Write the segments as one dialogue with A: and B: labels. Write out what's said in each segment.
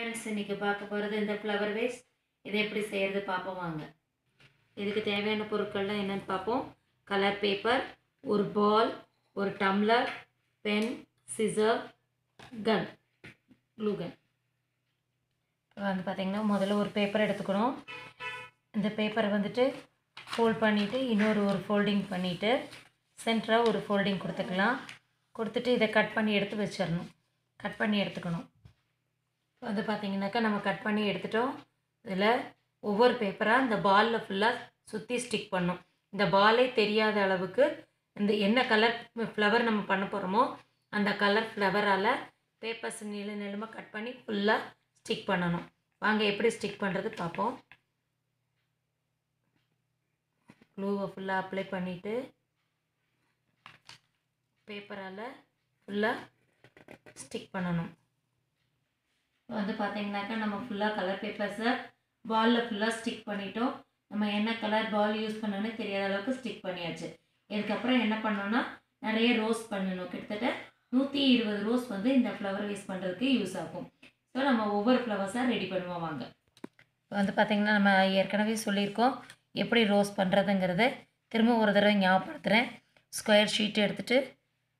A: Friends இன்றைக்கி பார்க்க போகிறது இந்த ஃப்ளவர் வேஸ் இதை எப்படி செய்கிறது பார்ப்போம் வாங்க. இதுக்கு தேவையான பொருட்கள்லாம் என்னென்னு பார்ப்போம். கலர் பேப்பர் ஒரு பால் ஒரு tumbler pen scissor gun glue gun வந்து பார்த்திங்கன்னா முதல்ல ஒரு பேப்பர் எடுத்துக்கணும். இந்த பேப்பரை வந்துட்டு ஃபோல்ட் பண்ணிவிட்டு இன்னொரு ஒரு ஃபோல்டிங் பண்ணிவிட்டு சென்டராக ஒரு ஃபோல்டிங் கொடுத்துக்கலாம். கொடுத்துட்டு இதை கட் பண்ணி எடுத்து வச்சிடணும். கட் பண்ணி எடுத்துக்கணும். வந்து பார்த்திங்கனாக்கா நம்ம கட் பண்ணி எடுத்துட்டோம். இதில் ஒவ்வொரு பேப்பராக இந்த பாலில் ஃபுல்லாக சுற்றி ஸ்டிக் பண்ணும். இந்த பாலே தெரியாத அளவுக்கு இந்த என்ன கலர் ஃப்ளவர் நம்ம பண்ண போகிறோமோ அந்த கலர் ஃப்ளவரால் பேப்பர்ஸ் நீள நீளமாக கட் பண்ணி ஃபுல்லாக ஸ்டிக் பண்ணணும். வாங்க எப்படி ஸ்டிக் பண்ணுறது பார்ப்போம் க்ளூவை ஃபுல்லாக அப்ளை பண்ணிவிட்டு பேப்பரால் ஃபுல்லாக ஸ்டிக் பண்ணணும். வந்து பார்த்தீங்கன்னாக்கா நம்ம ஃபுல்லாக கலர் பேப்பர்ஸை பாலில் ஃபுல்லாக ஸ்டிக் பண்ணிட்டோம். நம்ம என்ன கலர் பால் யூஸ் பண்ணணும்னு தெரியாத அளவுக்கு ஸ்டிக் பண்ணியாச்சு. இதுக்கப்புறம் என்ன பண்ணோன்னா நிறைய ரோஸ் பண்ணணும். கிட்டத்தட்ட நூற்றி இருபது ரோஸ் வந்து இந்த ஃப்ளவர் வேஸ்ட் பண்ணுறதுக்கு யூஸ் ஆகும். ஸோ நம்ம ஒவ்வொரு ஃப்ளவர்ஸாக ரெடி பண்ணுவோம் வாங்க. வந்து பார்த்திங்கன்னா நம்ம ஏற்கனவே சொல்லியிருக்கோம் எப்படி ரோஸ் பண்ணுறதுங்கிறத திரும்ப ஒரு தடவை ஞாபகப்படுத்துகிறேன் ஸ்கொயர் ஷீட் எடுத்துகிட்டு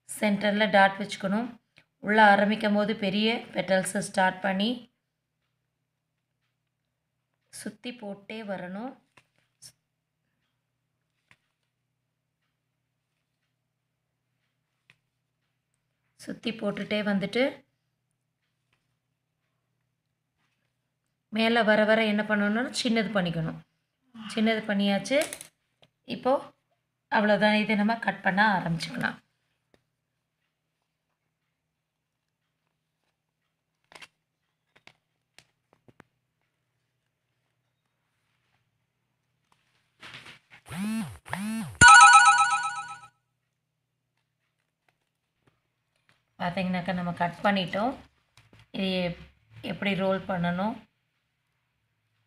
A: சென்டரில் டாட் வச்சுக்கணும். உள்ளே ஆரம்பிக்கும் போது பெரிய பெட்டல்ஸை ஸ்டார்ட் பண்ணி சுற்றி போட்டே வரணும். சுற்றி போட்டுட்டே வந்துட்டு மேலே வர வர என்ன பண்ணணும்னா சின்னது பண்ணிக்கணும். சின்னது பண்ணியாச்சு. இப்போது அவ்வளோதான் இதை நம்ம கட் பண்ண ஆரம்பிச்சுக்கலாம். பார்த்திங்கனாக்கா நம்ம கட் பண்ணிட்டோம். இது எப்படி ரோல் பண்ணணும்?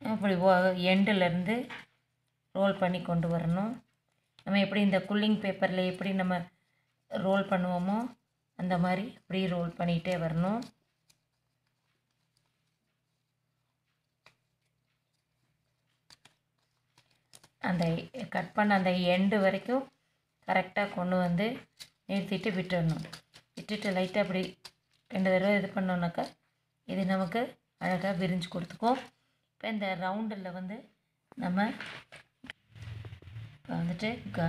A: இப்படி எண்டுலேருந்து ரோல் பண்ணி கொண்டு வரணும். நம்ம எப்படி இந்த குல்லிங் பேப்பரில் எப்படி நம்ம ரோல் பண்ணுவோமோ அந்த மாதிரி இப்படி ரோல் பண்ணிகிட்டே வரணும். அந்த கட் பண்ண அந்த எண்டு வரைக்கும் கரெக்டாக கொண்டு வந்து நிறுத்திட்டு விட்டுடணும் விட்டுட்டு லைட்டாக அப்படி ரெண்டு தடவை இது பண்ணோன்னாக்கா இது நமக்கு அழகாக விரிஞ்சு கொடுத்துக்கும். இப்போ இந்த ரவுண்டில் வந்து நம்ம இப்போ வந்துட்டு க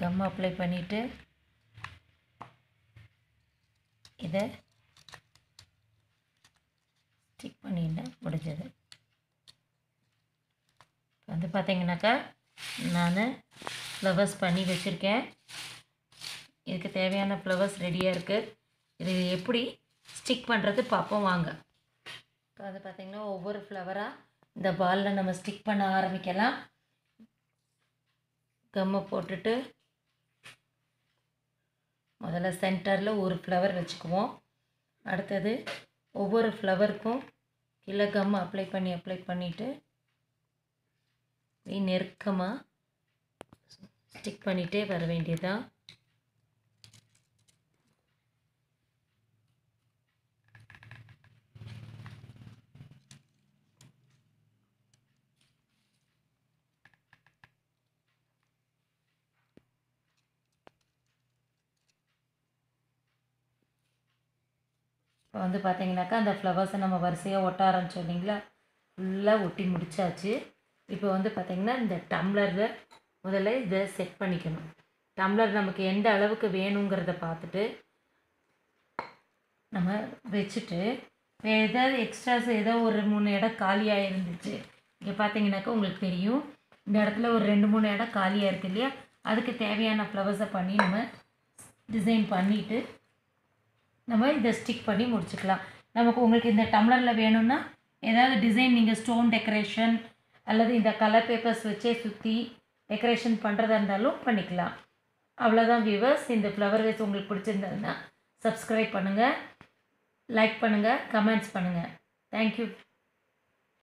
A: கம் அப்ளை பண்ணிவிட்டு இதை ஸ்டிக் பண்ணிட்டு முடிஞ்சது. இப்போ வந்து பார்த்தீங்கன்னாக்கா நான் ஃப்ளவர்ஸ் பண்ணி வச்சுருக்கேன். இதுக்கு தேவையான ஃப்ளவர்ஸ் ரெடியாக இருக்குது இது எப்படி ஸ்டிக் பண்ணுறது பார்ப்போம் வாங்க. இப்போ வந்து பார்த்திங்கன்னா ஒவ்வொரு ஃப்ளவராக இந்த பாலில் நம்ம ஸ்டிக் பண்ண ஆரம்பிக்கலாம். கம்மை போட்டுட்டு முதல்ல சென்டரில் ஒரு ஃப்ளவர் வச்சுக்குவோம். அடுத்தது ஒவ்வொரு ஃப்ளவருக்கும் கீழே கம் அப்ளை பண்ணி அப்ளை பண்ணிவிட்டு நெருக்கமாக ஸ்டிக் பண்ணிகிட்டே வர வேண்டியதுதான். இப்போ வந்து பார்த்திங்கனாக்கா அந்த ஃப்ளவர்ஸை நம்ம வரிசையாக ஒட்ட ஆரம்பிச்சோம் இல்லைங்களா? ஃபுல்லாக ஒட்டி முடிச்சாச்சு. இப்போ வந்து பார்த்திங்கன்னா இந்த டம்ளரில் முதல்ல இதை செட் பண்ணிக்கணும். டம்ளர் நமக்கு எந்த அளவுக்கு வேணுங்கிறத பார்த்துட்டு நம்ம வச்சுட்டு ஏதாவது எக்ஸ்ட்ராஸ் ஏதோ ஒரு மூணு இடம் காலியாக இருந்துச்சு. இங்கே பார்த்தீங்கன்னாக்கா உங்களுக்கு தெரியும். இந்த இடத்துல ஒரு ரெண்டு மூணு இடம் காலியாக இருக்கு இல்லையா? அதுக்கு தேவையான ஃப்ளவர்ஸை பண்ணி நம்ம டிசைன் பண்ணிவிட்டு நம்ம இதை ஸ்டிக் பண்ணி முடிச்சுக்கலாம். நமக்கு உங்களுக்கு இந்த டம்ளரில் வேணும்னா ஏதாவது டிசைன் நீங்கள் ஸ்டோன் டெக்கரேஷன் அல்லது இந்த கலர் பேப்பர்ஸ் வச்சே சுற்றி டெக்கரேஷன் பண்ணுறதா இருந்தாலும் பண்ணிக்கலாம். அவ்வளோதான் வியூவர்ஸ் இந்த ஃப்ளவர் வேஸ் உங்களுக்கு பிடிச்சிருந்ததுன்னா சப்ஸ்கிரைப் பண்ணுங்கள் லைக் பண்ணுங்கள் கமெண்ட்ஸ் பண்ணுங்கள் தேங்க்யூ